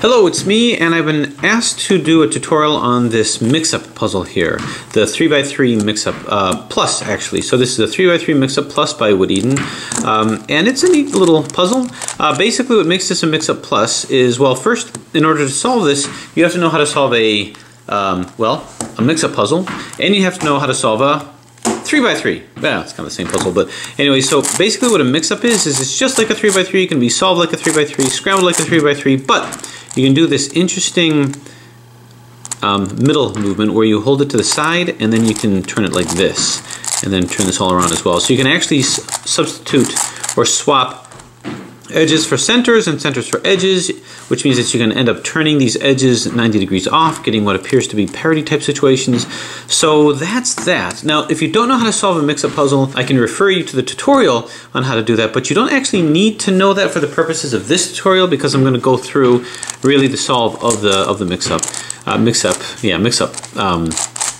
Hello, it's me, and I've been asked to do a tutorial on this mix-up puzzle here, the 3x3 mix-up uh, plus, actually. So this is a 3x3 mix-up plus by WitEden, um, and it's a neat little puzzle. Uh, basically, what makes this a mix-up plus is, well, first, in order to solve this, you have to know how to solve a, um, well, a mix-up puzzle, and you have to know how to solve a 3x3. Yeah, it's kind of the same puzzle, but anyway, so basically what a mix-up is, is it's just like a 3x3, it can be solved like a 3x3, scrambled like a 3x3, but you can do this interesting um, middle movement where you hold it to the side and then you can turn it like this and then turn this all around as well. So you can actually substitute or swap edges for centers and centers for edges, which means that you can end up turning these edges 90 degrees off, getting what appears to be parity type situations. So that's that. Now, if you don't know how to solve a mix-up puzzle, I can refer you to the tutorial on how to do that, but you don't actually need to know that for the purposes of this tutorial because I'm gonna go through really the solve of the of the mix-up, uh, mix-up, yeah, mix-up um,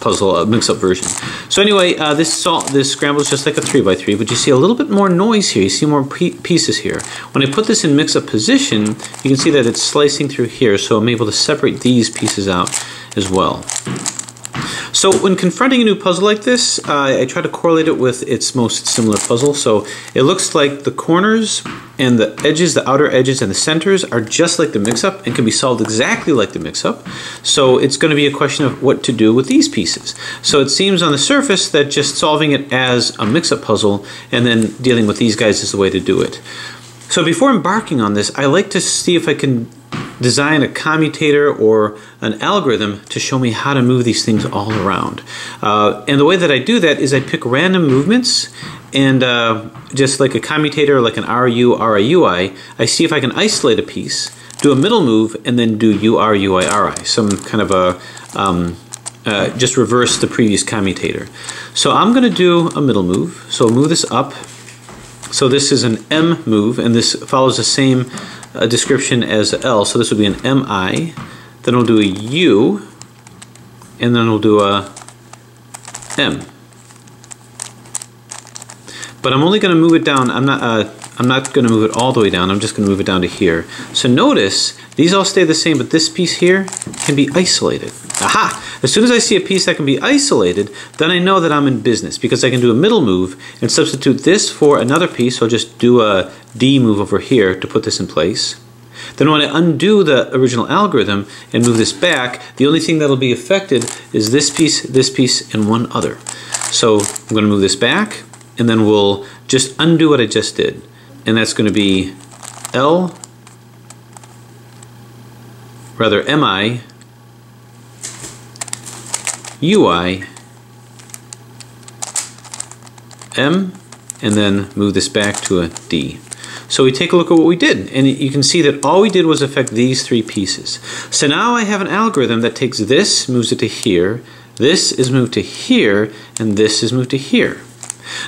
puzzle mix-up version. So anyway, uh, this salt, this scramble is just like a 3x3, but you see a little bit more noise here. You see more pieces here. When I put this in mix-up position, you can see that it's slicing through here, so I'm able to separate these pieces out as well. So when confronting a new puzzle like this, uh, I try to correlate it with its most similar puzzle. So it looks like the corners and the edges, the outer edges and the centers are just like the mix-up and can be solved exactly like the mix-up. So it's going to be a question of what to do with these pieces. So it seems on the surface that just solving it as a mix-up puzzle and then dealing with these guys is the way to do it. So before embarking on this, I like to see if I can design a commutator or an algorithm to show me how to move these things all around. Uh, and the way that I do that is I pick random movements and uh, just like a commutator, like an RU, RIUI, I see if I can isolate a piece, do a middle move, and then do URUI, RI, some kind of a, um, uh, just reverse the previous commutator. So I'm going to do a middle move. So move this up. So this is an M move, and this follows the same a description as L. So this would be an MI. Then we'll do a U. And then we'll do a M. But I'm only going to move it down. I'm not. Uh, I'm not going to move it all the way down. I'm just going to move it down to here. So notice these all stay the same, but this piece here can be isolated. Aha! As soon as I see a piece that can be isolated, then I know that I'm in business because I can do a middle move and substitute this for another piece. So I'll just do a D move over here to put this in place. Then when I undo the original algorithm and move this back, the only thing that'll be affected is this piece, this piece, and one other. So I'm going to move this back, and then we'll just undo what I just did. And that's going to be L, rather MI UI M and then move this back to a D. So we take a look at what we did and you can see that all we did was affect these three pieces. So now I have an algorithm that takes this, moves it to here, this is moved to here, and this is moved to here.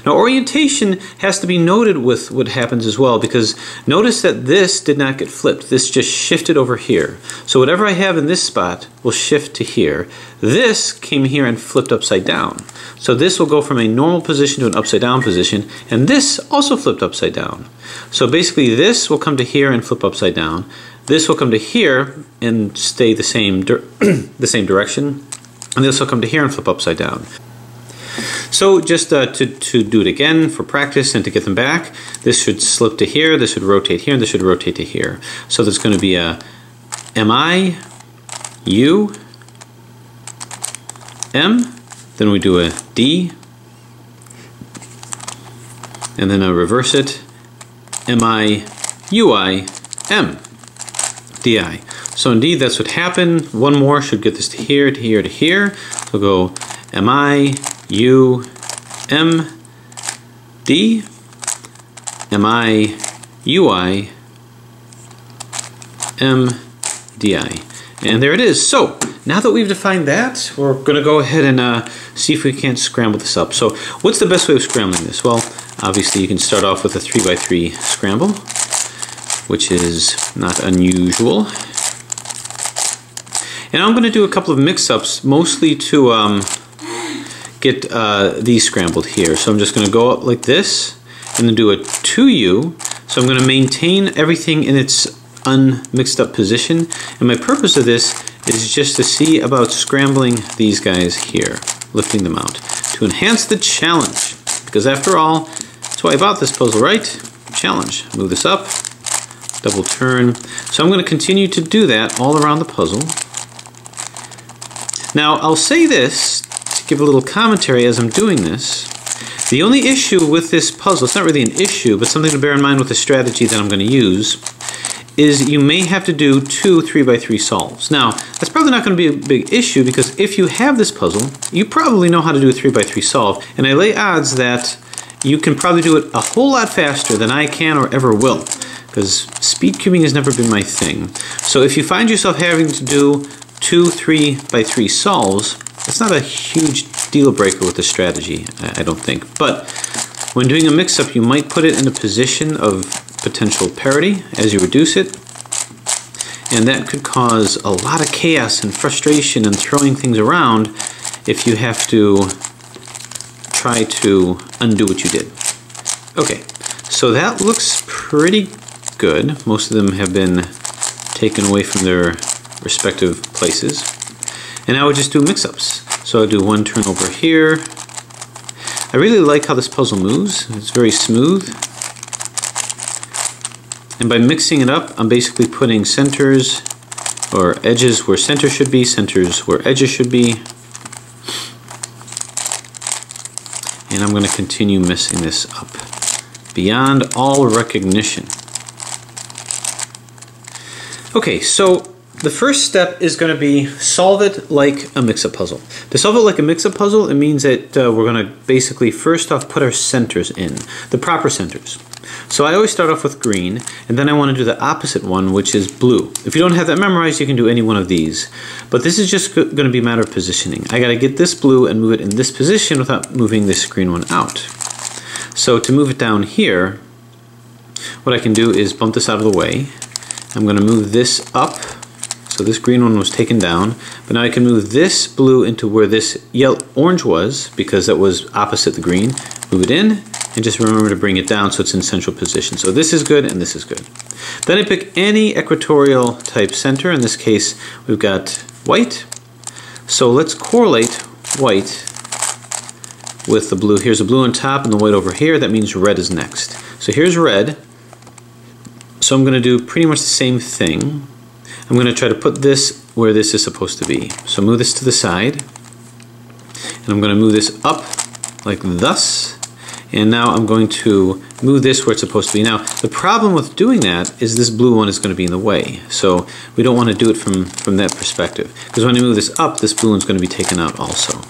Now orientation has to be noted with what happens as well because notice that this did not get flipped. This just shifted over here. So whatever I have in this spot will shift to here. This came here and flipped upside down. So this will go from a normal position to an upside down position and this also flipped upside down. So basically this will come to here and flip upside down. This will come to here and stay the same, the same direction. And this will come to here and flip upside down. So just uh, to, to do it again for practice and to get them back, this should slip to here, this should rotate here, and this should rotate to here. So there's going to be a MI, U, M, then we do a D, and then I reverse it, MI, UI, M, DI. So indeed that's what happened. One more should get this to here, to here, to here. So go MI, U M D M I U I M D I. And there it is. So now that we've defined that, we're going to go ahead and uh, see if we can't scramble this up. So what's the best way of scrambling this? Well, obviously you can start off with a 3x3 scramble, which is not unusual. And I'm going to do a couple of mix-ups, mostly to um, get uh, these scrambled here. So I'm just going to go up like this and then do a 2U. So I'm going to maintain everything in its unmixed up position. And my purpose of this is just to see about scrambling these guys here, lifting them out, to enhance the challenge. Because after all, that's why I bought this puzzle, right? Challenge. Move this up, double turn. So I'm going to continue to do that all around the puzzle. Now I'll say this give a little commentary as I'm doing this. The only issue with this puzzle, it's not really an issue, but something to bear in mind with the strategy that I'm going to use, is you may have to do two 3x3 solves. Now, that's probably not going to be a big issue because if you have this puzzle, you probably know how to do a 3x3 solve, and I lay odds that you can probably do it a whole lot faster than I can or ever will because speed cubing has never been my thing. So if you find yourself having to do two 3x3 solves, it's not a huge deal breaker with the strategy, I don't think. But when doing a mix-up, you might put it in a position of potential parity as you reduce it. And that could cause a lot of chaos and frustration and throwing things around if you have to try to undo what you did. Okay, so that looks pretty good. Most of them have been taken away from their respective places. And now I would just do mix-ups. So I'll do one turn over here. I really like how this puzzle moves. It's very smooth. And by mixing it up, I'm basically putting centers or edges where center should be, centers where edges should be. And I'm going to continue messing this up beyond all recognition. Okay, so the first step is going to be solve it like a mix-up puzzle. To solve it like a mix-up puzzle, it means that uh, we're going to basically first off put our centers in, the proper centers. So I always start off with green, and then I want to do the opposite one, which is blue. If you don't have that memorized, you can do any one of these. But this is just going to be a matter of positioning. I got to get this blue and move it in this position without moving this green one out. So to move it down here, what I can do is bump this out of the way. I'm going to move this up so this green one was taken down, but now I can move this blue into where this yellow orange was because that was opposite the green. Move it in and just remember to bring it down so it's in central position. So this is good and this is good. Then I pick any equatorial type center. In this case, we've got white. So let's correlate white with the blue. Here's the blue on top and the white over here. That means red is next. So here's red. So I'm going to do pretty much the same thing. I'm going to try to put this where this is supposed to be. So move this to the side. And I'm going to move this up like thus. And now I'm going to move this where it's supposed to be. Now, the problem with doing that is this blue one is going to be in the way. So we don't want to do it from, from that perspective. Because when I move this up, this blue one's going to be taken out also.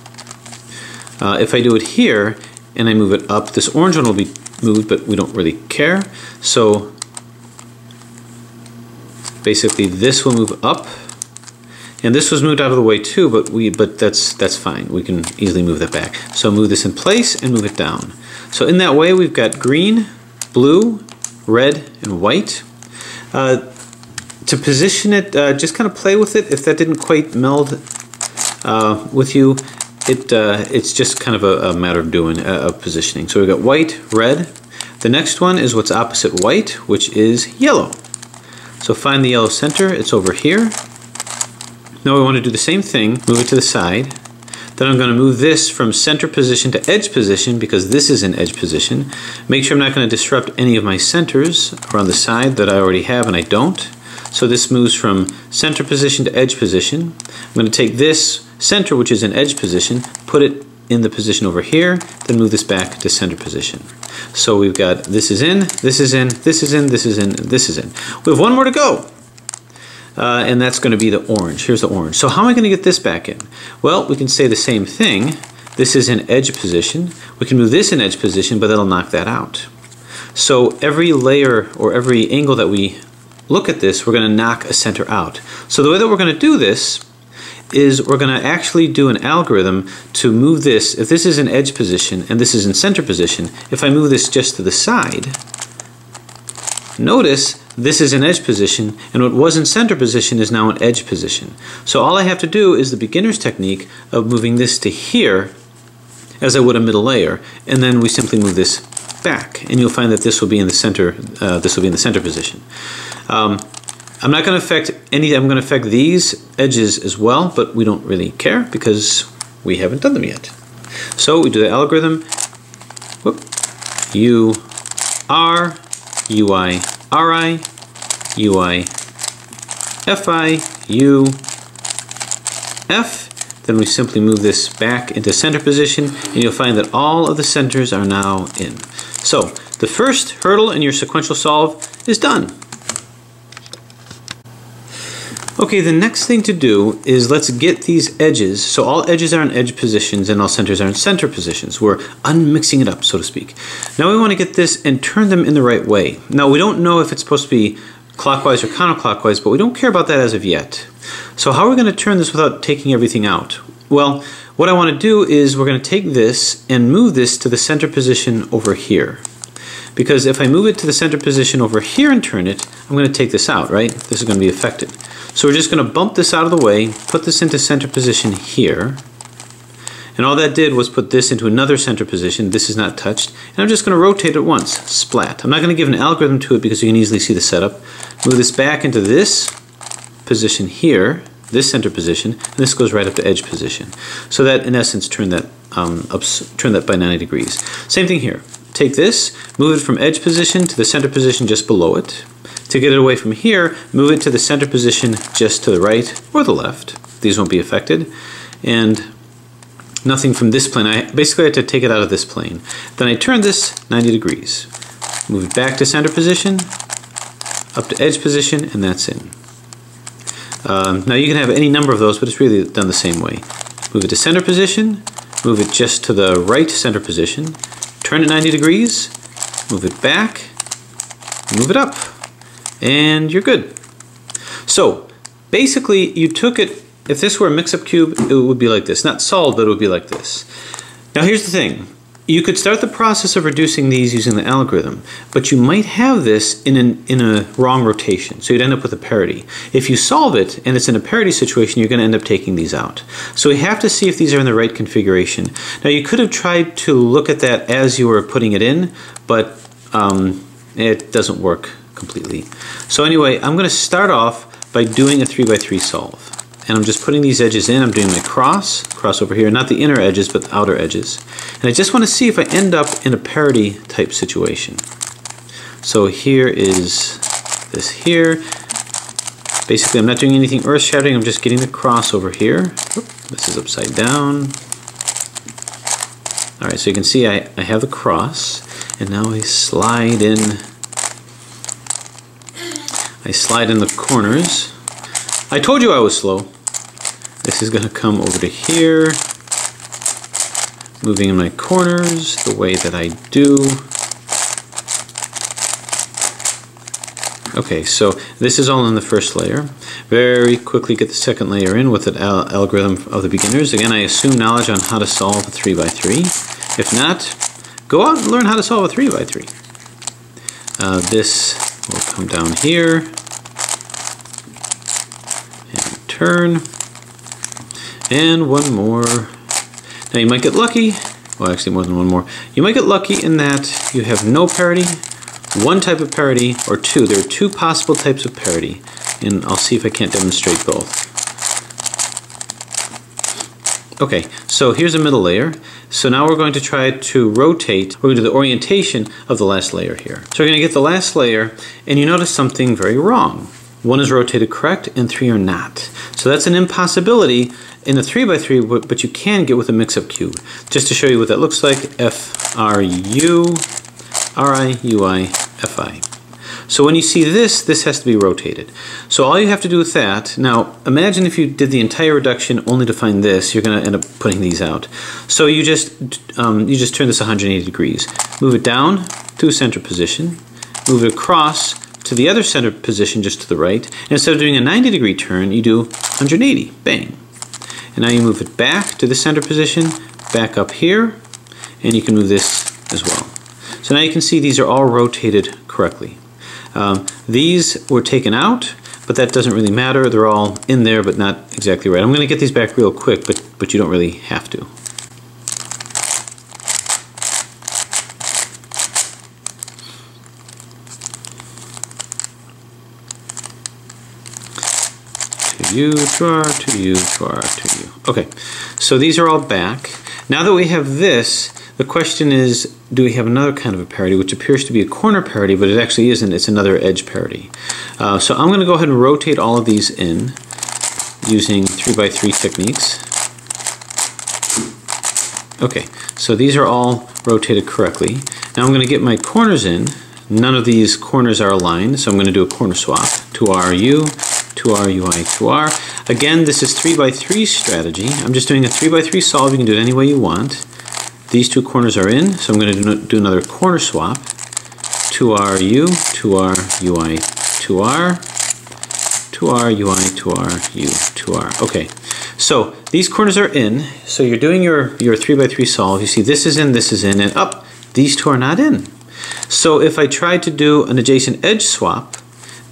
Uh, if I do it here, and I move it up, this orange one will be moved, but we don't really care. So basically this will move up. And this was moved out of the way too but we but that's that's fine. We can easily move that back. So move this in place and move it down. So in that way we've got green blue red and white. Uh, to position it uh, just kind of play with it. If that didn't quite meld uh, with you it uh, it's just kind of a, a matter of doing of positioning. So we've got white red. The next one is what's opposite white which is yellow so find the yellow center, it's over here. Now we want to do the same thing, move it to the side. Then I'm going to move this from center position to edge position because this is in edge position. Make sure I'm not going to disrupt any of my centers around the side that I already have and I don't. So this moves from center position to edge position. I'm going to take this center, which is in edge position, put it in the position over here, then move this back to center position. So we've got this is in, this is in, this is in, this is in, this is in. We have one more to go. Uh, and that's going to be the orange. Here's the orange. So how am I going to get this back in? Well, we can say the same thing. This is in edge position. We can move this in edge position, but that'll knock that out. So every layer or every angle that we look at this, we're going to knock a center out. So the way that we're going to do this is we're going to actually do an algorithm to move this, if this is in edge position and this is in center position, if I move this just to the side, notice this is in edge position and what was in center position is now in edge position. So all I have to do is the beginner's technique of moving this to here as I would a middle layer and then we simply move this back and you'll find that this will be in the center uh, this will be in the center position. Um, I'm not going to affect any, I'm going to affect these edges as well, but we don't really care because we haven't done them yet. So we do the algorithm, whoop, U, R, UI, RI, UI, FI, U, F, then we simply move this back into center position and you'll find that all of the centers are now in. So the first hurdle in your sequential solve is done. Okay, the next thing to do is let's get these edges. So all edges are in edge positions and all centers are in center positions. We're unmixing it up, so to speak. Now we want to get this and turn them in the right way. Now we don't know if it's supposed to be clockwise or counterclockwise, but we don't care about that as of yet. So how are we going to turn this without taking everything out? Well, what I want to do is we're going to take this and move this to the center position over here. Because if I move it to the center position over here and turn it, I'm going to take this out, right? This is going to be affected. So we're just going to bump this out of the way, put this into center position here. And all that did was put this into another center position. This is not touched. And I'm just going to rotate it once, splat. I'm not going to give an algorithm to it because you can easily see the setup. Move this back into this position here, this center position, and this goes right up to edge position. So that, in essence, turn that, um, up, turn that by 90 degrees. Same thing here. Take this, move it from edge position to the center position just below it. To get it away from here, move it to the center position just to the right or the left. These won't be affected. And nothing from this plane. I basically had to take it out of this plane. Then I turn this 90 degrees. Move it back to center position, up to edge position, and that's in. Um, now you can have any number of those, but it's really done the same way. Move it to center position, move it just to the right center position, turn it 90 degrees, move it back, move it up and you're good. So basically you took it, if this were a mix-up cube, it would be like this. Not solved, but it would be like this. Now here's the thing. You could start the process of reducing these using the algorithm, but you might have this in, an, in a wrong rotation, so you'd end up with a parity. If you solve it and it's in a parity situation, you're going to end up taking these out. So we have to see if these are in the right configuration. Now you could have tried to look at that as you were putting it in, but um, it doesn't work completely. So anyway, I'm going to start off by doing a 3 by 3 solve. And I'm just putting these edges in. I'm doing my cross, cross over here, not the inner edges, but the outer edges. And I just want to see if I end up in a parity type situation. So here is this here. Basically, I'm not doing anything earth-shattering. I'm just getting the cross over here. this is upside down. All right, so you can see I, I have the cross. And now I slide in I slide in the corners. I told you I was slow. This is going to come over to here, moving in my corners the way that I do. Okay, so this is all in the first layer. Very quickly get the second layer in with an al algorithm of the beginners. Again, I assume knowledge on how to solve a 3 by 3 If not, go out and learn how to solve a 3 by 3 uh, This will come down here and turn. And one more. Now you might get lucky, well actually more than one more. You might get lucky in that you have no parity, one type of parity, or two. There are two possible types of parity, and I'll see if I can't demonstrate both. Okay, so here's a middle layer. So now we're going to try to rotate, we're going to do the orientation of the last layer here. So we're going to get the last layer, and you notice something very wrong. One is rotated correct and three are not. So that's an impossibility in a 3x3, but you can get with a mix-up cube. Just to show you what that looks like, F-R-U, R-I-U-I, F-I. So when you see this, this has to be rotated. So all you have to do with that, now imagine if you did the entire reduction only to find this, you're going to end up putting these out. So you just, um, you just turn this 180 degrees. Move it down to center position, move it across to the other center position just to the right. And instead of doing a 90 degree turn, you do 180, bang. And now you move it back to the center position, back up here, and you can move this as well. So now you can see these are all rotated correctly. Um, these were taken out, but that doesn't really matter. They're all in there, but not exactly right. I'm going to get these back real quick, but, but you don't really have to. to U, to R, to U, to R, to. Okay, so these are all back. Now that we have this, the question is, do we have another kind of a parity, which appears to be a corner parity, but it actually isn't, it's another edge parity. Uh, so I'm going to go ahead and rotate all of these in using 3x3 techniques. Okay, so these are all rotated correctly. Now I'm going to get my corners in. None of these corners are aligned, so I'm going to do a corner swap. 2RU, 2RUI, 2R. Again, this is 3x3 strategy. I'm just doing a 3x3 solve. You can do it any way you want. These two corners are in, so I'm going to do another corner swap. 2RU, 2R UI 2R, 2R UI 2RU, 2R. Okay, so these corners are in, so you're doing your, your 3x3 solve. You see this is in, this is in, and up, these two are not in. So if I try to do an adjacent edge swap,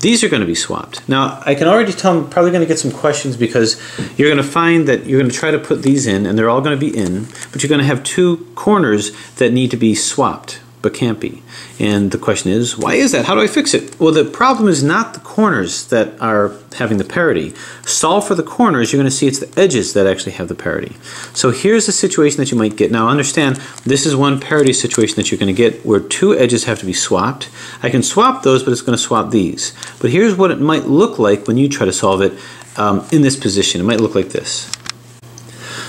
these are going to be swapped. Now, I can already tell I'm probably going to get some questions because you're going to find that you're going to try to put these in and they're all going to be in, but you're going to have two corners that need to be swapped but can't be. And the question is, why is that? How do I fix it? Well, the problem is not the corners that are having the parity. Solve for the corners, you're going to see it's the edges that actually have the parity. So here's the situation that you might get. Now understand, this is one parity situation that you're going to get where two edges have to be swapped. I can swap those, but it's going to swap these. But here's what it might look like when you try to solve it um, in this position. It might look like this.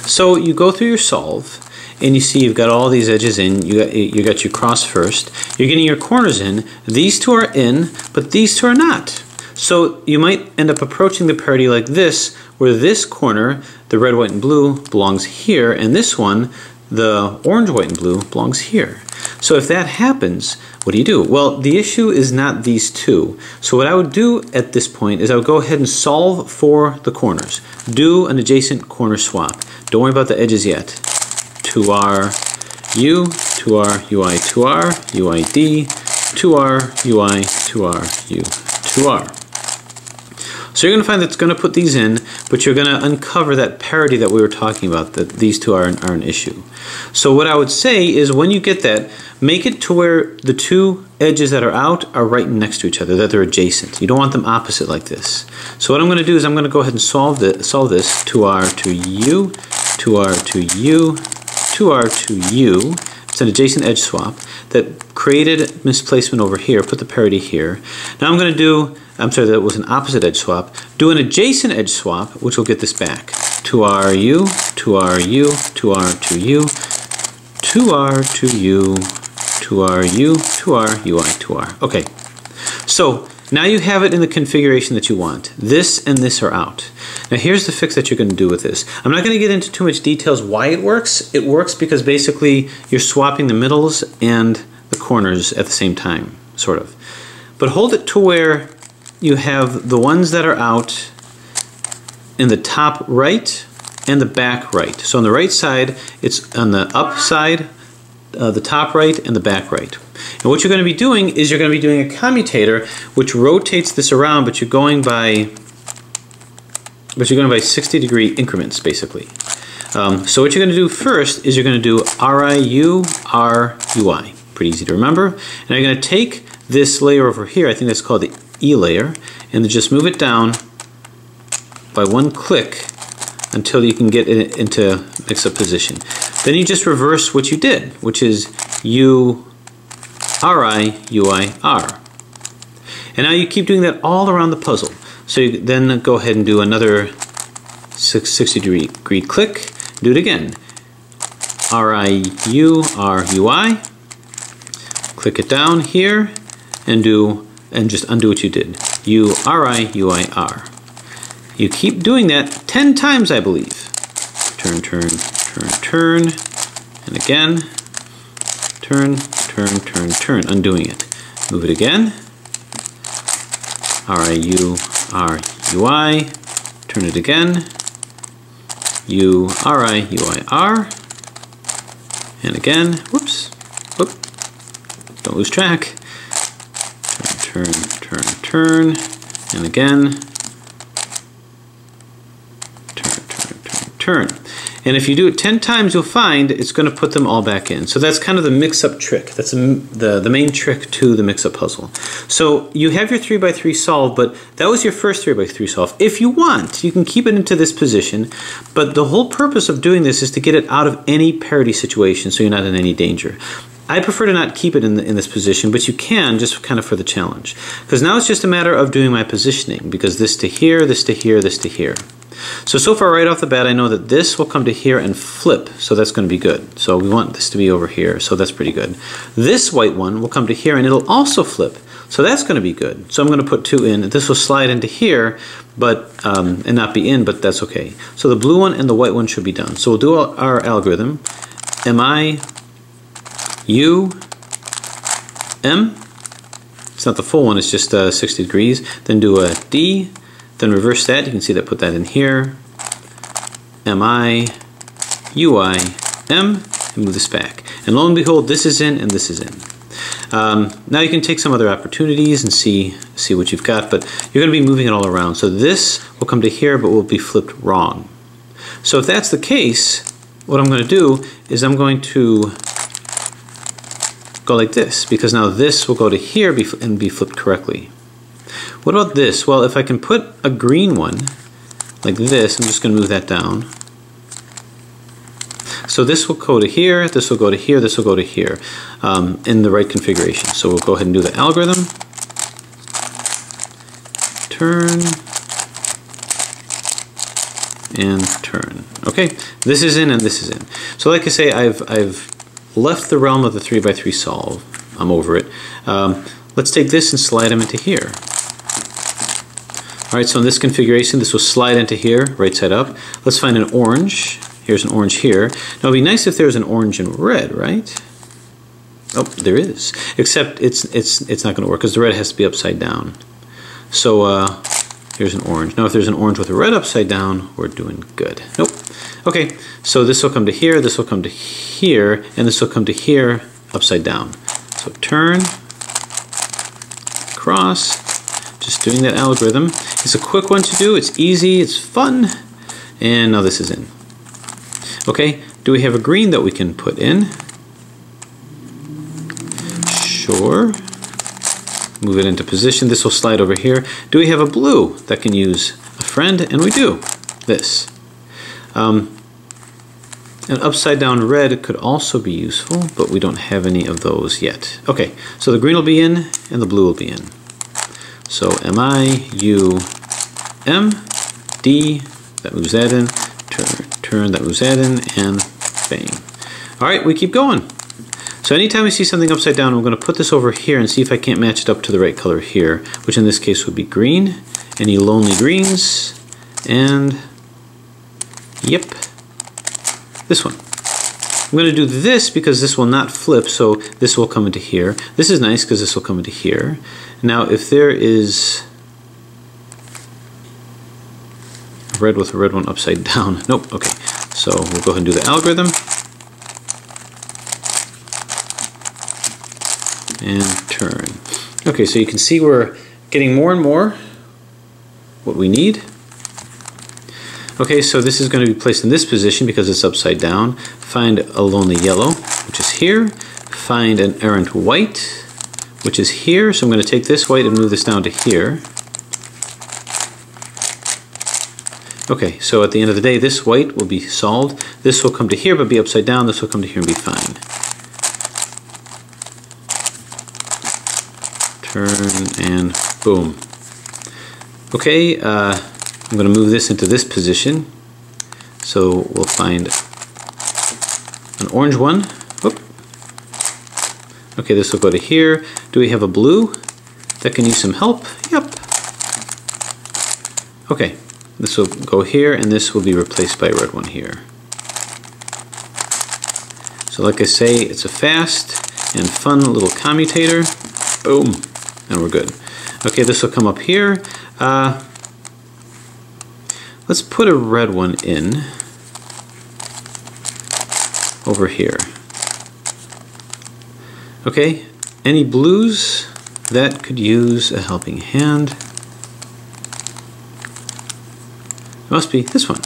So you go through your solve, and you see you've got all these edges in you got you got your cross first. You're getting your corners in. These two are in but these two are not. So you might end up approaching the parity like this where this corner the red white and blue belongs here and this one the orange white and blue belongs here. So if that happens what do you do? Well the issue is not these two. So what I would do at this point is I would go ahead and solve for the corners. Do an adjacent corner swap. Don't worry about the edges yet 2R U, 2R UI, 2R, UID, 2R UI, 2R U, 2R. So you're going to find that's going to put these in, but you're going to uncover that parity that we were talking about, that these two are an, are an issue. So what I would say is when you get that, make it to where the two edges that are out are right next to each other, that they're adjacent. You don't want them opposite like this. So what I'm going to do is I'm going to go ahead and solve, the, solve this, 2R to U, 2R to U, 2R to U. It's an adjacent edge swap that created misplacement over here, put the parity here. Now I'm going to do, I'm sorry, that was an opposite edge swap. Do an adjacent edge swap, which will get this back. 2RU, 2RU, 2R to U, 2R to U, 2RU, 2R, UI, 2R. Okay, so now you have it in the configuration that you want. This and this are out. Now here's the fix that you're going to do with this. I'm not going to get into too much details why it works. It works because basically you're swapping the middles and the corners at the same time, sort of. But hold it to where you have the ones that are out in the top right and the back right. So on the right side, it's on the up side, uh, the top right and the back right. And what you're going to be doing is you're going to be doing a commutator which rotates this around, but you're going by but you're going to by 60 degree increments basically. Um, so what you're going to do first is you're going to do RIU, RUI. Pretty easy to remember. And you're going to take this layer over here, I think that's called the E layer, and just move it down by one click until you can get it into mix-up position. Then you just reverse what you did, which is U RI, UI, R. And now you keep doing that all around the puzzle. So you then go ahead and do another 60 degree click, do it again. R-I-U, R-U-I, click it down here and do and just undo what you did. U-R-I-U-I-R. You keep doing that 10 times I believe. Turn, turn, turn, turn, and again, turn, turn, turn, turn, undoing it. Move it again. R-I-U, R-U-I, turn it again. U-R-I-U-I-R, and again, whoops, whoop, don't lose track. Turn, turn, turn, turn, and again. Turn, turn, turn, turn. And if you do it 10 times, you'll find it's going to put them all back in. So that's kind of the mix-up trick. That's the, the main trick to the mix-up puzzle. So you have your 3x3 solved, but that was your first 3x3 solve. If you want, you can keep it into this position, but the whole purpose of doing this is to get it out of any parity situation so you're not in any danger. I prefer to not keep it in, the, in this position, but you can just kind of for the challenge. Because now it's just a matter of doing my positioning, because this to here, this to here, this to here. So, so far right off the bat, I know that this will come to here and flip, so that's going to be good. So we want this to be over here, so that's pretty good. This white one will come to here and it'll also flip, so that's going to be good. So I'm going to put two in. This will slide into here, but um, and not be in, but that's okay. So the blue one and the white one should be done. So we'll do our algorithm. Mi U, M, it's not the full one, it's just uh, 60 degrees. Then do a D, then reverse that, you can see that put that in here. M, I, U, I, M, and move this back. And lo and behold, this is in and this is in. Um, now you can take some other opportunities and see see what you've got, but you're going to be moving it all around. So this will come to here, but will be flipped wrong. So if that's the case, what I'm going to do is I'm going to go like this because now this will go to here and be flipped correctly. What about this? Well, if I can put a green one like this, I'm just going to move that down. So this will go to here, this will go to here, this will go to here um, in the right configuration. So we'll go ahead and do the algorithm. Turn and turn. Okay, this is in and this is in. So like I say, I've, I've left the realm of the 3x3 solve. I'm over it. Um, let's take this and slide them into here. Alright, so in this configuration, this will slide into here, right side up. Let's find an orange. Here's an orange here. Now, it would be nice if there was an orange and red, right? Oh, there is. Except it's it's it's not going to work because the red has to be upside down. So uh, here's an orange. Now, if there's an orange with a red upside down, we're doing good. Nope. Okay, so this will come to here, this will come to here, and this will come to here upside down. So turn, cross, just doing that algorithm. It's a quick one to do, it's easy, it's fun, and now this is in. Okay, do we have a green that we can put in? Sure. Move it into position. This will slide over here. Do we have a blue that can use a friend? And we do. This. Um, an upside down red could also be useful, but we don't have any of those yet. Okay, so the green will be in and the blue will be in. So M-I, U, M, D, that moves that in, turn, turn, that moves that in, and bang. All right, we keep going. So anytime we see something upside down, I'm going to put this over here and see if I can't match it up to the right color here, which in this case would be green. Any lonely greens, and Yep. This one. I'm going to do this because this will not flip, so this will come into here. This is nice because this will come into here. Now, if there is red with a red one upside down, nope, okay. So we'll go ahead and do the algorithm. And turn. Okay, so you can see we're getting more and more what we need. Okay, so this is going to be placed in this position because it's upside down. Find a lonely yellow, which is here. Find an errant white, which is here. So I'm going to take this white and move this down to here. Okay, so at the end of the day, this white will be solved. This will come to here but be upside down. This will come to here and be fine. Turn and boom. Okay, uh, I'm going to move this into this position. So we'll find an orange one. Okay, this will go to here. Do we have a blue that can use some help? Yep. Okay, this will go here and this will be replaced by a red one here. So like I say, it's a fast and fun little commutator. Boom, and we're good. Okay, this will come up here. Uh, Let's put a red one in over here. Okay, any blues that could use a helping hand? It must be this one.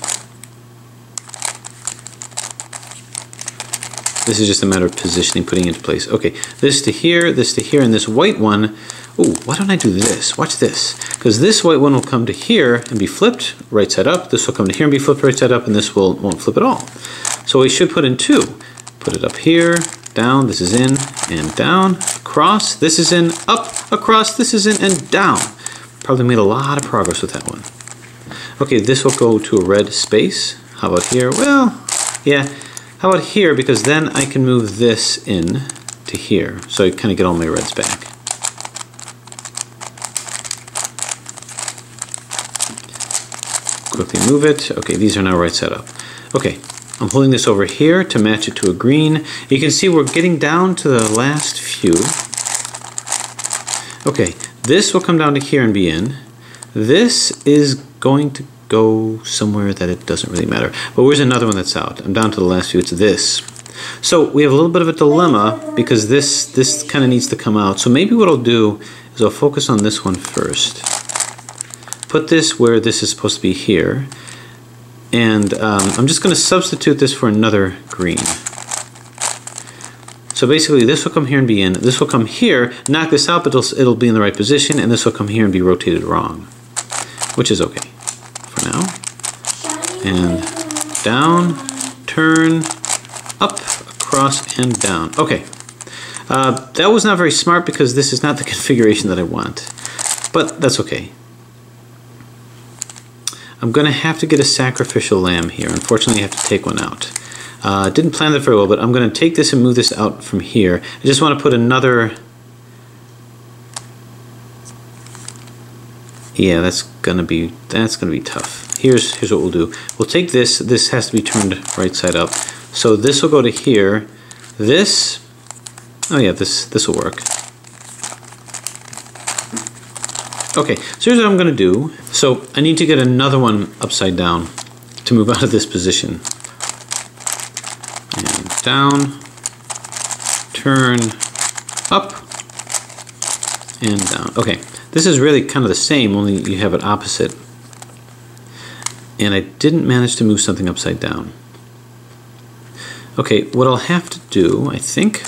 This is just a matter of positioning, putting into place. Okay, this to here, this to here, and this white one, oh, why don't I do this? Watch this. Because this white one will come to here and be flipped right side up. This will come to here and be flipped right side up, and this will, won't flip at all. So we should put in two. Put it up here, down, this is in, and down, across, this is in, up, across, this is in, and down. Probably made a lot of progress with that one. Okay, this will go to a red space. How about here? Well, yeah. How about here? Because then I can move this in to here. So I kind of get all my reds back. Quickly move it. Okay, these are now right set up. Okay, I'm pulling this over here to match it to a green. You can see we're getting down to the last few. Okay, this will come down to here and be in. This is going to go somewhere that it doesn't really matter. But where's another one that's out? I'm down to the last few, it's this. So we have a little bit of a dilemma because this, this kind of needs to come out. So maybe what I'll do is I'll focus on this one first. Put this where this is supposed to be here. And um, I'm just going to substitute this for another green. So basically this will come here and be in, this will come here, knock this out, but it'll, it'll be in the right position, and this will come here and be rotated wrong, which is okay for now. And down, turn, up, across, and down. Okay, uh, that was not very smart because this is not the configuration that I want, but that's okay. I'm going to have to get a sacrificial lamb here. Unfortunately, I have to take one out. Uh, didn't plan that very well, but I'm going to take this and move this out from here. I just want to put another... Yeah, that's gonna be that's gonna be tough. Here's here's what we'll do. We'll take this. This has to be turned right side up. So this will go to here. This. Oh yeah, this this will work. Okay, so here's what I'm going to do. So I need to get another one upside down to move out of this position. And down, turn, up, and down. Okay, this is really kind of the same, only you have it opposite. And I didn't manage to move something upside down. Okay, what I'll have to do, I think,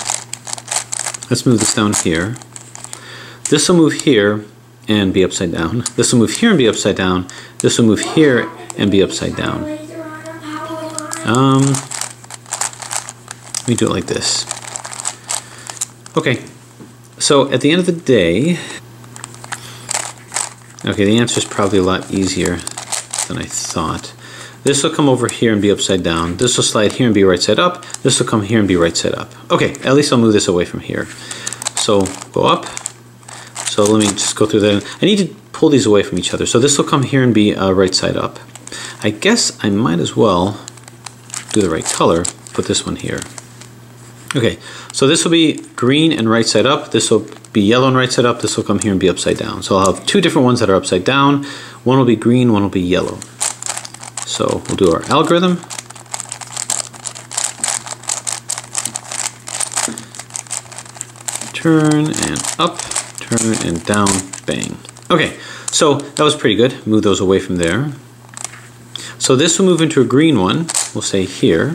let's move this down here. This will move here, and be upside down. This will move here and be upside down. This will move here and be upside down. Um, let me do it like this. Okay, so at the end of the day, okay, the answer is probably a lot easier than I thought. This will come over here and be upside down. This will slide here and be right side up. This will come here and be right side up. Okay, at least I'll move this away from here. So go up, so let me just go through that. I need to pull these away from each other. So this will come here and be uh, right side up. I guess I might as well do the right color, put this one here. Okay, so this will be green and right side up. This will be yellow and right side up. This will come here and be upside down. So I'll have two different ones that are upside down. One will be green, one will be yellow. So we'll do our algorithm. Turn and up turn and down, bang. Okay, so that was pretty good. Move those away from there. So this will move into a green one. We'll say here.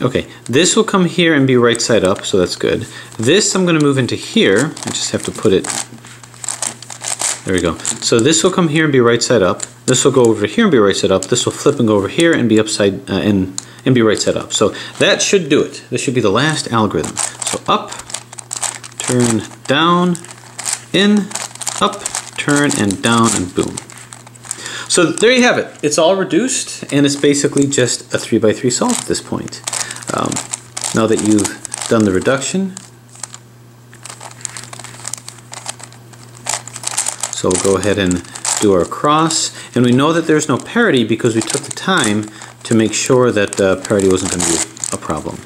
Okay, this will come here and be right side up, so that's good. This I'm going to move into here. I just have to put it there we go. So this will come here and be right side up. This will go over here and be right side up. This will flip and go over here and be upside uh, and and be right side up. So that should do it. This should be the last algorithm. So up, turn, down, in, up, turn, and down, and boom. So there you have it. It's all reduced, and it's basically just a 3 by 3 solve at this point. Um, now that you've done the reduction, So we'll go ahead and do our cross. And we know that there's no parity because we took the time to make sure that uh, parity wasn't going to be a problem.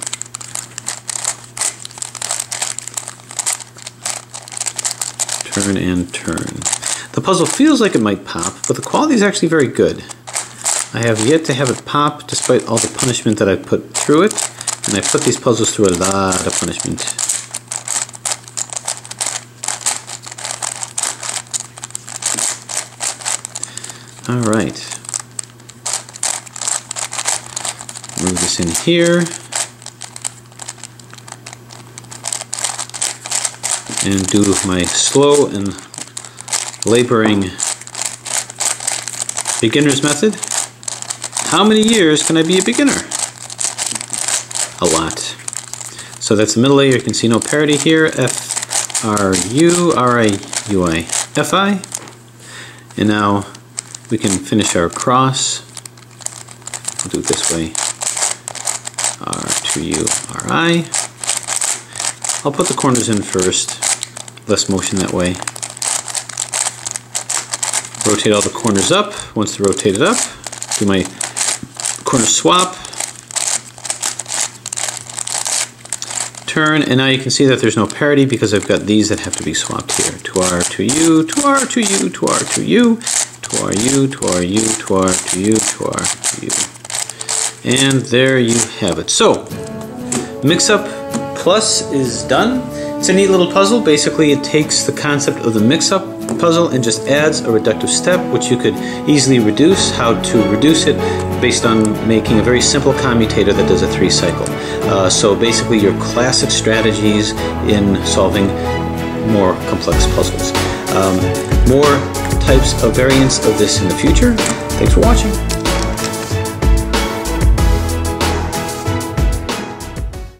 Turn and turn. The puzzle feels like it might pop, but the quality is actually very good. I have yet to have it pop despite all the punishment that I've put through it, And I've put these puzzles through a lot of punishment. All right. Move this in here. And do my slow and laboring beginner's method. How many years can I be a beginner? A lot. So that's the middle layer. You can see no parity here. F R U R I U I F I. And now we can finish our cross. We'll do it this way. R2U, RI. I'll put the corners in first. Less motion that way. Rotate all the corners up. Once they're rotated up, do my corner swap. Turn, and now you can see that there's no parity because I've got these that have to be swapped here. 2R, 2U, 2R, 2U, 2R, 2U to RU, to RU, to R, to U, to R, to U. And there you have it. So, Mix-Up Plus is done. It's a neat little puzzle. Basically, it takes the concept of the mix-up puzzle and just adds a reductive step, which you could easily reduce. How to reduce it based on making a very simple commutator that does a three cycle. Uh, so basically, your classic strategies in solving more complex puzzles. Um, more types of variants of this in the future. Thanks for watching.